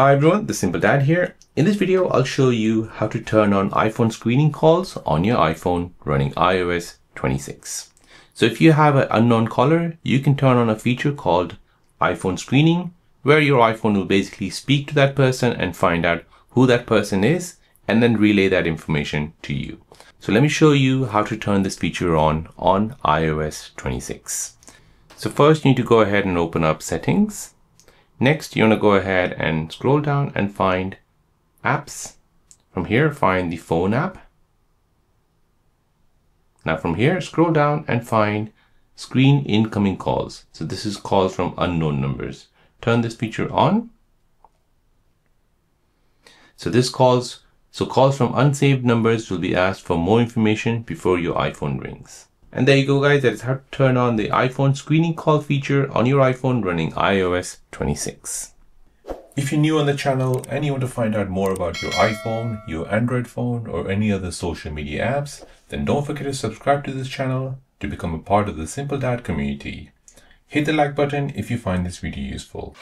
Hi everyone, the Simple Dad here. In this video, I'll show you how to turn on iPhone screening calls on your iPhone running iOS 26. So if you have an unknown caller, you can turn on a feature called iPhone screening, where your iPhone will basically speak to that person and find out who that person is, and then relay that information to you. So let me show you how to turn this feature on on iOS 26. So first you need to go ahead and open up settings Next, you want to go ahead and scroll down and find apps. From here, find the phone app. Now from here, scroll down and find screen incoming calls. So this is calls from unknown numbers. Turn this feature on. So this calls, so calls from unsaved numbers will be asked for more information before your iPhone rings. And there you go guys, that is how to turn on the iPhone screening call feature on your iPhone running iOS 26. If you're new on the channel and you want to find out more about your iPhone, your Android phone or any other social media apps, then don't forget to subscribe to this channel to become a part of the Simple Dad community. Hit the like button if you find this video useful.